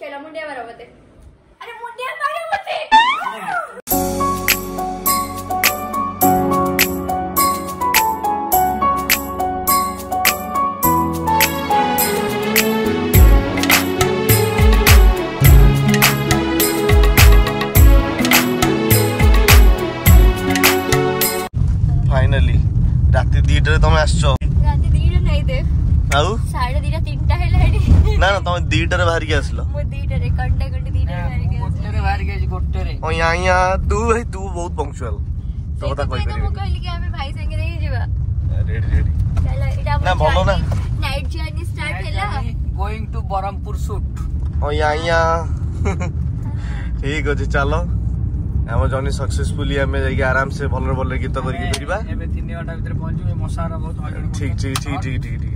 चला मुंड्या बरोबर ते अरे मुंड्या बरोबर ते ফাইনালি রাতে দুইটারে তুমি আসছো ଦିଟାରେ ବାହାରିକି ଆସିଲ ହଁ ୟା ତୁ ଭାଇ ତୁ ବହୁତ ପଙ୍କଚୁଆଲ ତ କଥା କହିପାରିବି ନା ଭଲ ନା ନାଇଟ୍ ଜର୍ନି ଷ୍ଟାର୍ଟ ହେଲା ଗୋଇଂ ଟୁ ବ୍ରହ୍ମପୁର ସୁଟ୍ ହଁ ୟା ୟା ଠିକ ଅଛି ଚାଲ ଆମ ଜର୍ନି ସକ୍ସେସଫୁଲି ଆମେ ଯାଇକି ଆରାମସେ ଭଲରେ ଭଲରେ ଗୀତ କରିକି ଫେରିବା ଏବେ ତିନି ଘଣ୍ଟା ଭିତରେ ପହଞ୍ଚିବୁ ମଶାର ବହୁତ ଠିକ ଠିକ ଠିକ ଠିକ ଠିକ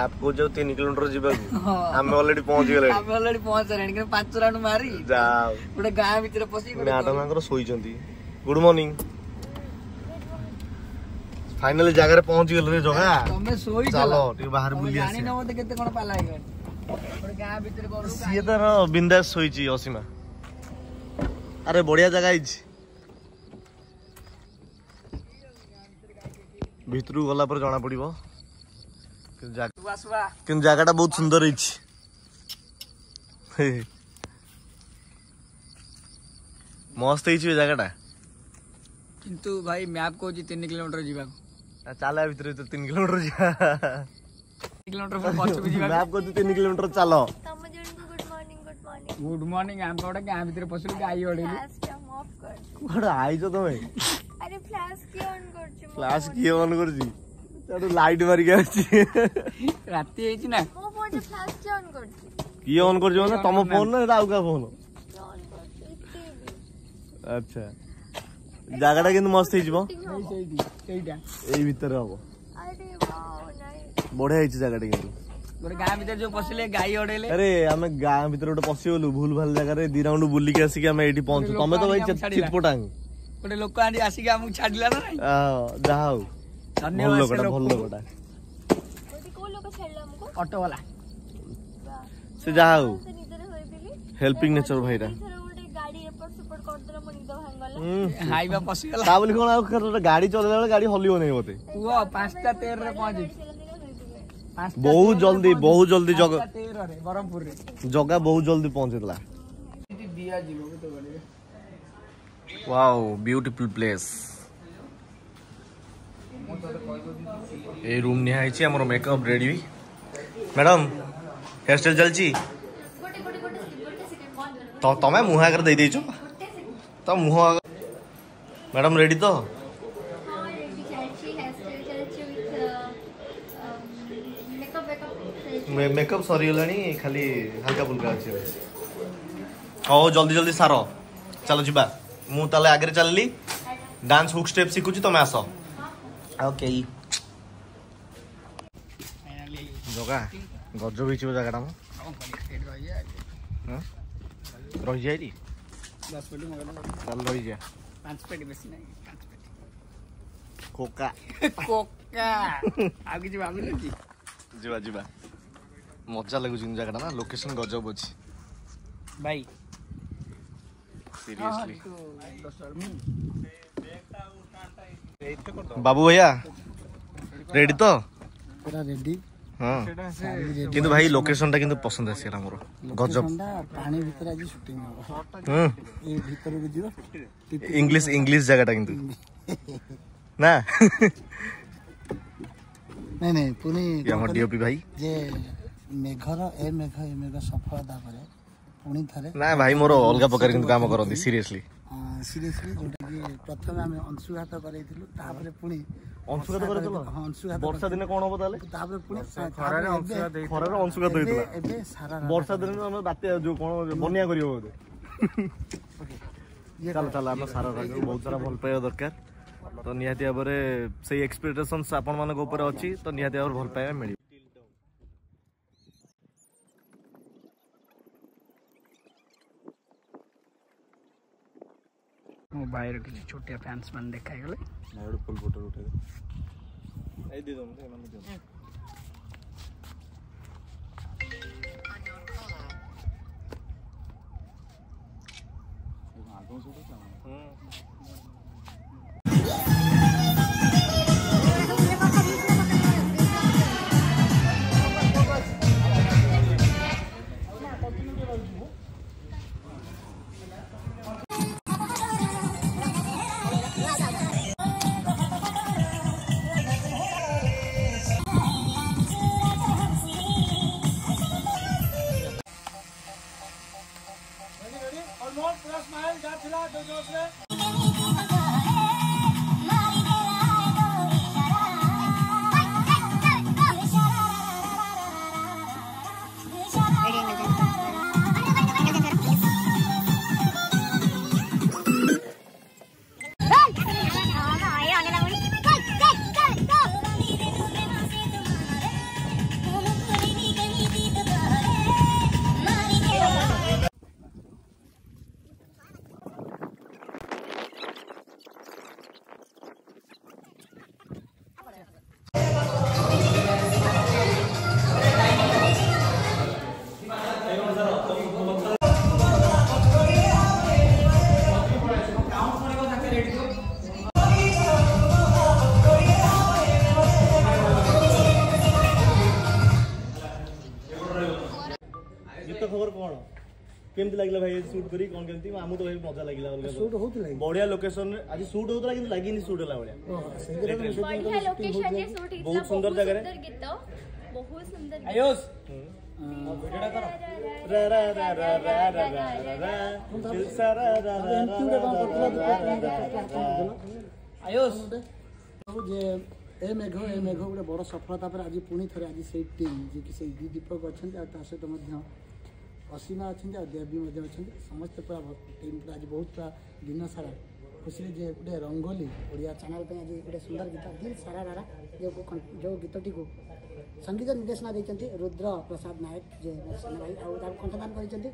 आपको जो तीन किलोमीटर जीवा आम ऑलरेडी पहुंच गले आम ऑलरेडी पहुंच गले कि पांच राउंड मारी जाओ गोटे गां भीतर पसी मैडम आंकर सोइचंती गुड मॉर्निंग फाइनली जगह पहुंच गेल रे जगह तमे सोइ चलो टी बाहर बुली आसी जानि नमते केते कोन पाला हे गोटे गां भीतर करू सिए त बिंदास सोइची असीमा अरे बढ़िया जगह आइछ ভিতরু গলা পরে জনা পড়ব কিন্তু জায়গাটা বহুত সুন্দর হয়েছে মস্ত হয়েছে জায়গাটা কিন্তু ভাই ম্যাপ কହୁଛି তিন কিলোমিটার যা ଚାଲ ଭିତରେ ତିନି କିଲୋମିଟର ଯିବା ମ୍ୟାପ୍ କରୁଛି ତିନି କିଲୋମିଟର ଚାଲ ଗୁଡ୍ ମର୍ଣ୍ଣିଂ ଆମେ ଗୋଟେ ଗାଁ ଭିତରେ ପଶିଲୁ ଗାଈ ଅଡେଇଲୁ କୁଆଡେ ଆଇଛ ତମେ ଫ୍ଲାସ୍ କିଏ ଅନ୍ କରୁଛି ତାଠୁ ଲାଇଟ୍ ମାରିକି ଅଛି ରାତି ହେଇଛି ନା କିଏ ଅନ୍ କରିଛି ମାନେ ତମ ଫୋନ ନା ଏଇଟା ଆଉ କାହା ଫୋନ ଆଚ୍ଛା ଜାଗାଟା କିନ୍ତୁ ମସ୍ତ ହେଇଯିବ ଏଇ ଭିତରେ ହବ ବଢିଆ ହେଇଛି ଜାଗାଟା କିନ୍ତୁ ଗାଁ ଭିତରେ ଯୋଉ ପଶିଲେ ଗାଈ ଅଡେଇଲେ ଆରେ ଆମେ ଗାଁ ଭିତରେ ଗୋଟେ ପଶିଗଲୁ ଭୁଲ ଭାଲ ଜାଗାରେ ଦି ରାଉଣ୍ଡ ବୁଲିକି ଆସିକି ଆମେ ଏଇଠି ପହଞ୍ଚୁ ତମେ ତ ଭାଇ ଚିଟପଟାଙ୍ଗ ଗୋଟେ ଲୋକ ଆସିକି ଆମକୁ ଛାଡିଲା ନା ଯାହା ହଉ ଭଲ ଲୋକଟା ଭଲ ଲୋକଟା ଅଟୋବାଲା ସେ ଯାହା ହଉ ହେଲ୍ପିଂ ନେଚର ଭାଇଟା ତା ବୋଲି କଣ ଆଉ ଗାଡି ଚଲେଇଲା ବେଳେ ଗାଡି ହଲିବ ନାହିଁ ମତେ ପାଞ୍ଚଟା ତେରରେ ପହଞ୍ଚିଛି ବହୁତ ଜଲ୍ଦି ବହୁତ ଜଲ୍ଦି ଜଗା ବ୍ରହ୍ମପୁରରେ ଜଗା ବହୁତ ଜଲ୍ଦି ପହଞ୍ଚିଥିଲା ୱାଓ ବ୍ୟୁଟିଫୁଲ ପ୍ଲେସ୍ ए रूम निहा हमरो makeup ready madam hair style चलची तो तमे तो मुहा कर दे देचो तो मुहा मैडम रेडी तो हां रेडी चलची hair style चलची with makeup makeup makeup sorry Holani खाली हल्का फुल्का अछि हो जल्दी जल्दी सारो चलो जीबा मु तले आगे चलली डांस हुक स्टेप सिखुची तमे आसो Okay. ଜଗା ଗଜ ବିଚିବ ଜାଗାଟା ମ ରହିଯା ଏଠି ଚାଲ ରହିଯା ପାଞ୍ଚ ପେଟି ବେଶୀ ନାହିଁ ପାଞ୍ଚ ପେଟି କୋକା କୋକା ଆଉ କିଛି ଭାବିନୁ କି ଯିବା ଯିବା ମଜା ଲାଗୁଛି କିନ୍ତୁ ଜାଗାଟା ନା ଲୋକେସନ ଗଜବ ଅଛି ଭାଇ ସିରିୟସଲି বাবু ভাইয়া রেডি তো হ্যাঁ। কিন্তু ভাই লোকেশনটা কিন্তু পছন্দ আসছিল আমার গজব ইংলিশ ইংলিশ জায়গাটা কিন্তু না ভাই মেঘর এ মেঘ এ মেঘ সফলতা করে পুনি থরে না ভাই মোর অলগা প্রকার কিন্তু কাম করন্তি সিরিয়াসলি ସିରିୟସଲି ଯେଉଁଟାକି ପ୍ରଥମେ ଆମେ ଅଂଶୁଘାତ କରେଇଥିଲୁ ତାପରେ ପୁଣି ଅଂଶୁଘାତ କରେଇଥିଲୁ ହଁ ଅଂଶୁଘାତ ବର୍ଷା ଦିନେ କଣ ହବ ତାହେଲେ ତାପରେ ପୁଣି ଖରାରେ ଅଂଶୁଘାତ ଖରାରେ ଅଂଶୁଘାତ ହେଇଥିଲା ଏବେ ବର୍ଷା ଦିନେ ଆମେ ବାତ୍ୟା ଯୋଉ କଣ ବନ୍ୟା କରିବ ବୋଧେ ଚାଲ ଚାଲ ଆମେ ସାରା ବହୁତ ସାରା ଭଲ ଦରକାର ତ ନିହାତି ଭାବରେ ସେଇ ଏକ୍ସପେକ୍ଟେସନ୍ସ ଆପଣମାନଙ୍କ ଉପରେ ଅଛି ତ ନିହାତି ଭାବରେ ଭଲ ପାଇବା ମିଳିବ ಬಾಯ್ ರುಕಿ ಚೂಟಿಯ ಫ್ಯಾನ್ಸ್ ಬಂದು ದೇಖಾಗಲಿ ಎರಡು ಫುಲ್ ಫೋಟೋ ಉಠಾಗ ಐದು ಇದು ಒಂದು आगे से तो क्या কেমতি লাগিলা ভাই শুট করি কোন কেমতি আমু তো ভাই মজা লাগিলা অলগা শুট হোতলে বড়িয়া লোকেশন আজি শুট হোতলা কিন্তু লাগিনি শুট হলা বড়িয়া বড়িয়া লোকেশন রে শুট ইতলা বহুত সুন্দর জায়গা রে গীত বহুত সুন্দর আয়োস ভিডিওটা কর রা রা রা রা রা রা রা রা দিল সারা রা রা আয়োস যে ଏ ମେଘ ଏ ମେଘ ଗୋଟେ ବଡ଼ ସଫଳତା ପରେ ଆଜି ପୁଣି ଥରେ ଆଜି ସେଇ ଟିମ୍ ଯିଏକି ସେଇ ଦୁଇ ଦୀପକ ଅଛନ୍ତି ଆଉ ତା ସହିତ ମଧ୍ୟ असीमा अच्छा देवी अच्छा समस्त पूरा टीम पूरा आज बहुत पूरा दिन सारा खुशी जे गोटे रंगोली ओडिया चैनल पे आज गोटे सुंदर गीत दिल सारा रारा जो जो टी को संगीत निर्देशना देखते रुद्र प्रसाद नायक जे भाई आज कंठदान कर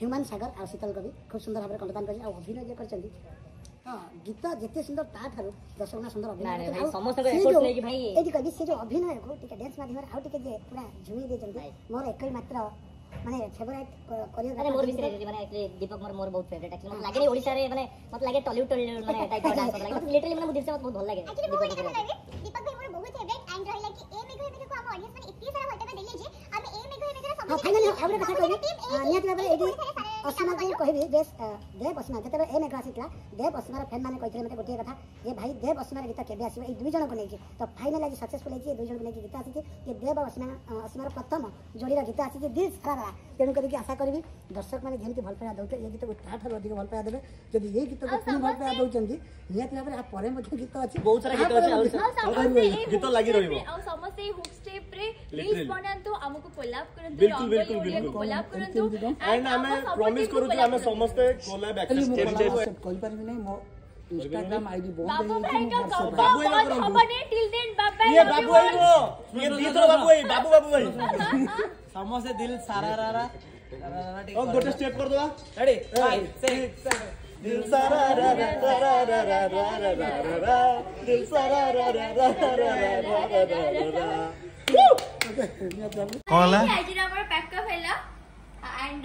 ह्यूमान सगर आ शीतल कवि खूब सुंदर भाव में कंठदान कर अभिनय जे कर हाँ जिते सुंदर ताठू दस सुंदर अभिनय कहते अभिनय को डांस मध्यम आज पूरा झुमी देखते मोर एक मात्र ମାନେ ଫେଭରାଇଟ୍ କୋରିଓଗ୍ରାଫର ମୋର ବିଷୟରେ ଯଦି ମାନେ ଆକ୍ଚୁଆଲି ଦୀପକ ମୋର ମୋର ବହୁତ ଫେଭରାଇଟ୍ ଆକ୍ଚୁଆଲି ମୋତେ ଲାଗେ ଓଡ଼ିଶାରେ ମାନେ ମୋତେ ଲାଗେ ଟଲିଉଡ ଟଲିଉଡ ମାନେ ଟାଇପ୍ ର ଡାନ୍ସ ଲାଗେ ମୋତେ ଲିଟରଲି ମାନେ ମୁଁ ଦିଶା ମୋତେ ବହୁତ ଭଲ ଲାଗେ ଆକ୍ଚୁଆଲି ମୁଁ ଏଇଟା ଲାଗେ ଦୀପକ ଭାଇ ମୋର ବହୁତ ଫେଭରାଇଟ୍ ଆଣ୍ଡ ରହିଲା କି ଏ ମେଘ ମେଘକୁ ଆମ ଅଡିଏନ୍ସ ମାନେ ଏତେ ସାରା ଭଲ ପାଇବା ଦେଲେ ଯେ ଆମେ ଏ ମେଘ ମେଘରେ ସବୁ ଫାଇନାଲି ଆଉ ଗୋଟେ କଥା କହିବି ନିହାତି ଭାବରେ ଏଇଠି असीमा को कह देव असीमा जिते एम एक्स आसाला देव असीमार फैन मैंने कहते मतलब गोटे कथ भाई देव असीमार गीत के दुई जन को लेकिन तो फाइनाल आज सक्सेसफुल है दुई जन को लेकिन गीत आसी देव असीमा असीमार प्रथम जोड़ी गीत आसी दिल सारा तेणु करके आशा करी दर्शक मैंने जमीन भल पाया दौते ये गीत को ठाकुर अधिक भल पाया देते जब ये गीत को पूरी भल पाया दौरान निहत भाव में आप गीत अच्छी बहुत सारा गीत गीत लगे रही প্রমিস করুছি আমি সমস্তে কোলাব অ্যাক্সেস করি পারিবি নাই মো ইনস্টাগ্রাম আইডি বন্ধ হয়ে গেছে বাবু ভাই কা হবনে টিল দেন বাবা ইয়ে বাবু ভাই মো ইয়ে দিত বাবু ভাই বাবু বাবু ভাই সমস্তে দিল সারা রারা और गोटे स्टेप कर दो रेडी फाइव सिक्स दिल सारा रा रा रा रा रा रा रा रा रा रा दिल सारा रा रा रा रा रा रा रा रा रा কলা আইজিরা আমার প্যাক কা ফেলা এন্ড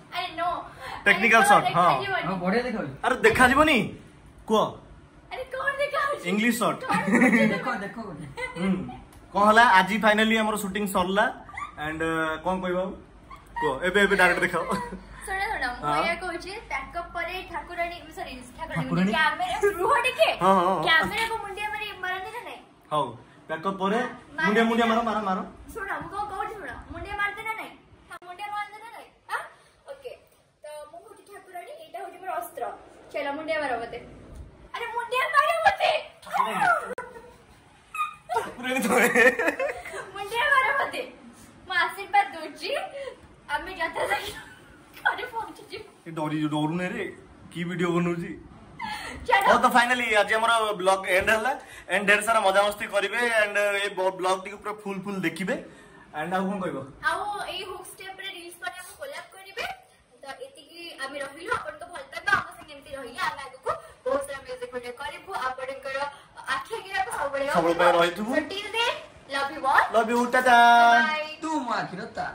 টেকনিক্যাল শর্ট হ্যাঁ বড়িয়া দেখাও আরে দেখা যাবনি কুহ আরে কোন দেখাও ইংলিশ শর্ট দেখো দেখো হুম কোন হলা আজি ফাইনালি আমার শুটিং সরলা এন্ড কোন কইবা কুহ এবে এবে ডাইরেক্ট দেখাও ଶୁଣ ଶୁଣ ମୁଁ ଏଇଆ କହୁଛି ତାଙ୍କ ପରେ ଠାକୁରାଣୀ ସରି ଠାକୁରାଣୀ କ୍ୟାମେରା ରୁହ ଟିକେ କ୍ୟାମେରାକୁ ମୁଣ୍ଡିଆ ମାରି ମାରନ୍ତି ନା ନାଇଁ ହଉ ତାଙ୍କ ପରେ ମୁଣ୍ଡିଆ ମୁଣ୍ଡିଆ ମାର ମାର ମାର ଶୁଣ ମୁଁ କଣ କହୁଛି ଶୁଣ ମୁଣ୍ଡିଆ ମାରିଦେଲେ चला मुंड्या बरोबर ते अरे मुंड्या मारा होते मुंड्या बरोबर होते मग आशीर्वाद दोची आम्ही जाता अरे फोनची डोरी डोरू नाही रे की व्हिडिओ बनवची हो तो फाइनली आज आम ब्लग एंड है एंड ढेर सारा मजा मस्ती करेंगे एंड ये ब्लग टी पूरा फुल फुल देखिए एंड आउ कोन कहबो आउ ए हुक स्टेप रे रील्स पर हम कोलैब करिवे तो एति की आमी रहिलो अपन କରିବୁ ଆପଣଙ୍କର ଆଖି ଆଗରେ ଆମେ ସବୁବେଳେ ସବୁବେଳେ ରହିଥିବୁ ଟିଲ୍ ଦେନ୍ ତୁ ମୋ ଆଖିର ତା